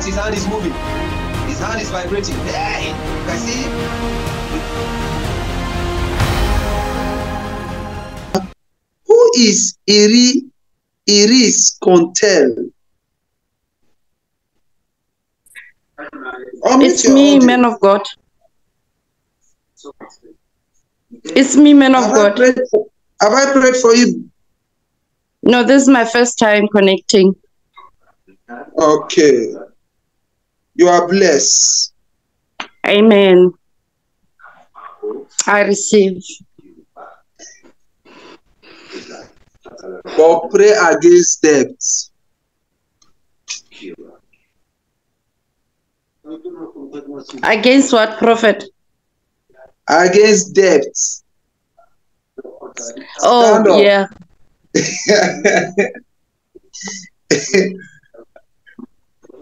at his hand is moving. His hand is vibrating. Hey! You can see? Who is Iri, Iris Contel? It's me, audio. man of God. It's me, man of Have God. prayed for, have I prayed for you? No, this is my first time connecting. Okay. You are blessed. Amen. I receive. But pray against debts. Against what, prophet? Against debts. Oh, yeah.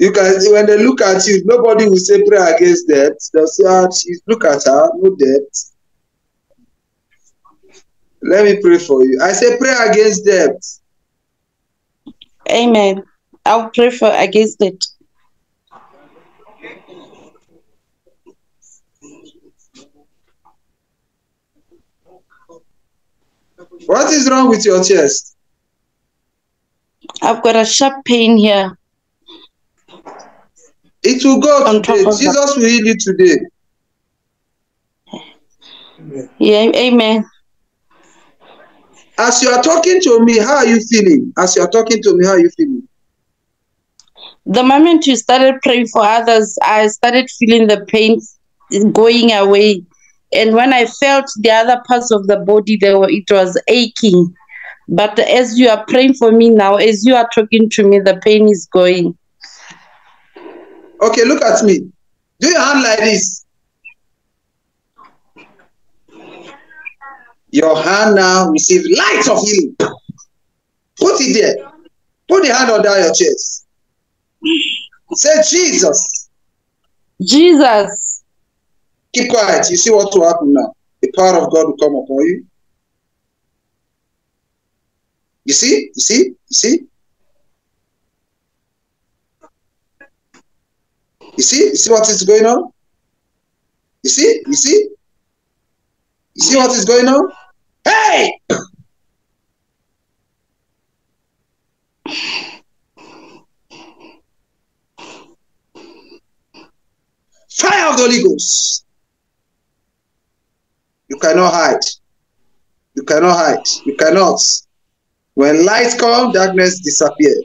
you can when they look at you, nobody will say pray against debt. They'll say, ah, she's look at her, no debt. Let me pray for you. I say pray against debt. Amen. I'll pray for against it. What is wrong with your chest? I've got a sharp pain here. It will go On today. Jesus will heal you today. Yeah, amen. As you are talking to me, how are you feeling? As you are talking to me, how are you feeling? The moment you started praying for others, I started feeling the pain going away. And when I felt the other parts of the body, there were, it was aching. But as you are praying for me now, as you are talking to me, the pain is going. Okay, look at me. Do your hand like this. Your hand now receive light of healing. Put it there. Put the hand under your chest. Say Jesus. Jesus, Keep quiet. You see what will happen now. The power of God will come upon you. You see? You see? You see? You see? You see what is going on? You see? You see? You see what is going on? Hey! Fire of the Holy Ghost. You cannot hide. You cannot hide. You cannot. When light comes, darkness disappears.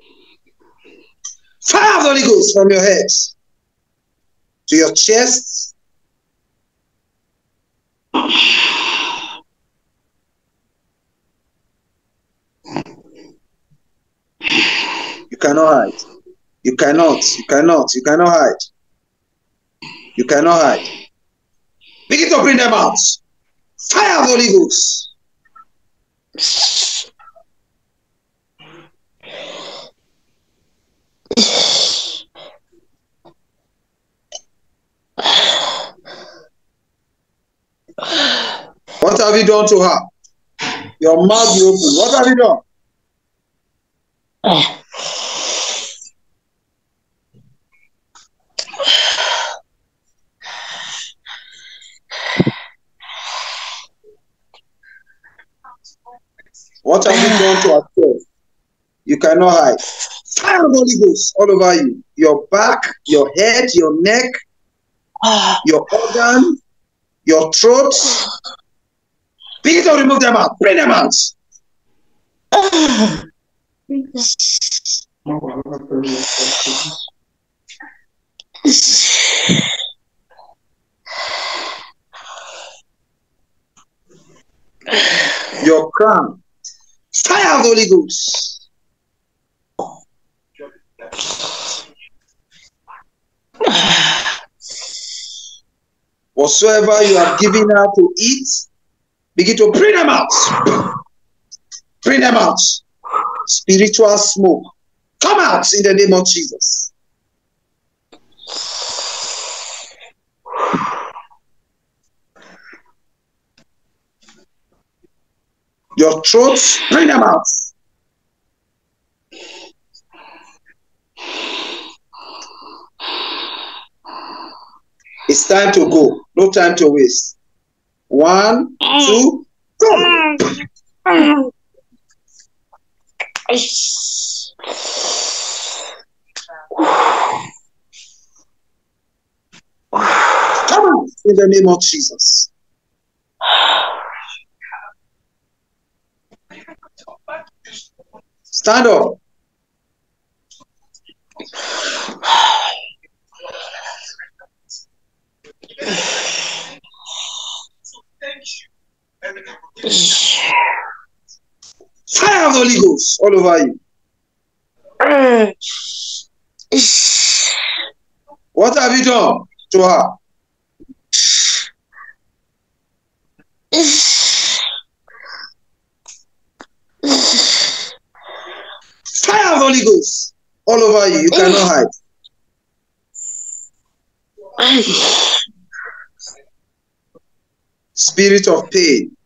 Fire of the Holy Ghost from your head to your chest. You cannot hide. You cannot. You cannot. You cannot hide. You cannot hide. Begin to bring them out. Fire the Holy Ghost. What have you done to her? Your mouth be open. What have you done? What have you done to herself? You cannot hide. Fire Holy Ghost all over you. Your back, your head, your neck, your organ, your throat. Begin to remove them out. Bring them out. Your crown. Fire of the Holy Ghost. Whatsoever you have given her to eat, begin to bring them out. Bring them out. Spiritual smoke. Come out in the name of Jesus. Your throat, bring them out. It's time to go. No time to waste. One, two, go. Come on. In the name of Jesus. Stand up. Fire of the Holy Ghost all over you. What have you done to her? Fire of Holy Ghost all over you. You cannot hide. Spirit of pain.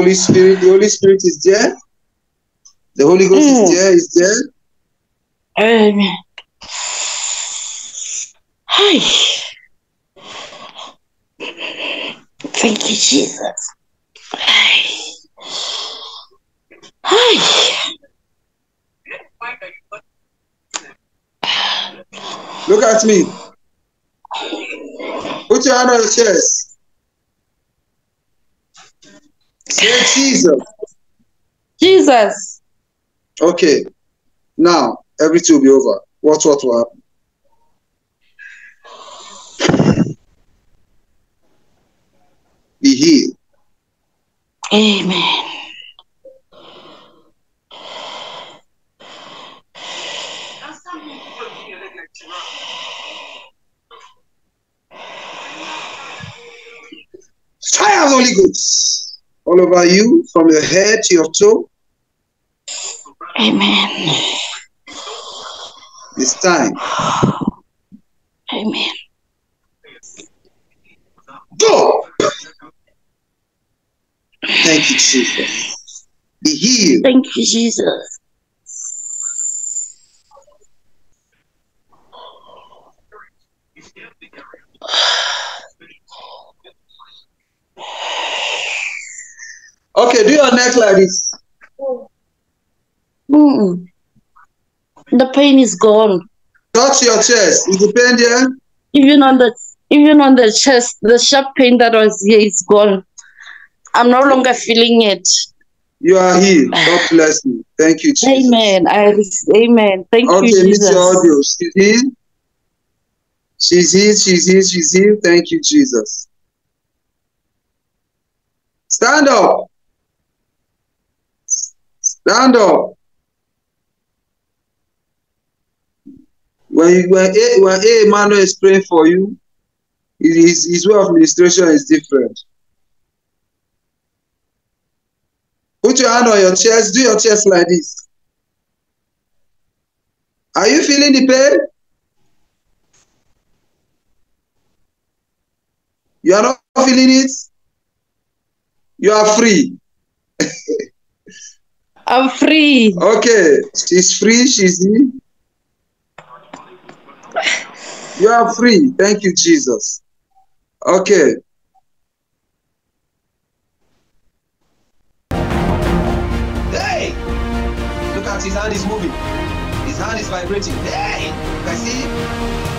Holy Spirit, the Holy Spirit is there. The Holy Ghost Mm. is there, is there. Amen. Hi. Thank you, Jesus. Hi. Hi. Look at me. Put your hand on your chest. Say Jesus. Jesus. Okay. Now, everything will be over. What, what will happen? Be healed. Amen. Fire of Holy Ghost all over you, from your head to your toe. Amen. It's time. Amen. Go. Thank you, Jesus. Be healed. Thank you, Jesus. Okay, do your neck like this. Mm. The pain is gone. Touch your chest. Is the pain there? Even on the even on the chest, the sharp pain that was here is gone. I'm no longer feeling it. You are healed. God bless you. Thank you, Jesus. Amen. I Amen. Thank Okay, you, Jesus. your audio. She's healed. She's healed. She's healed. She's healed. Thank you, Jesus. Stand up. Stand up. When you, when A, when A Emmanuel is praying for you, his, his way of administration is different. Put your hand on your chest. Do your chest like this. Are you feeling the pain? You are not feeling it? You are free. I'm free. Okay, she's free, she's in. You are free. Thank you, Jesus. Okay. Hey! Look at his hand is moving. His hand is vibrating. Hey! You can see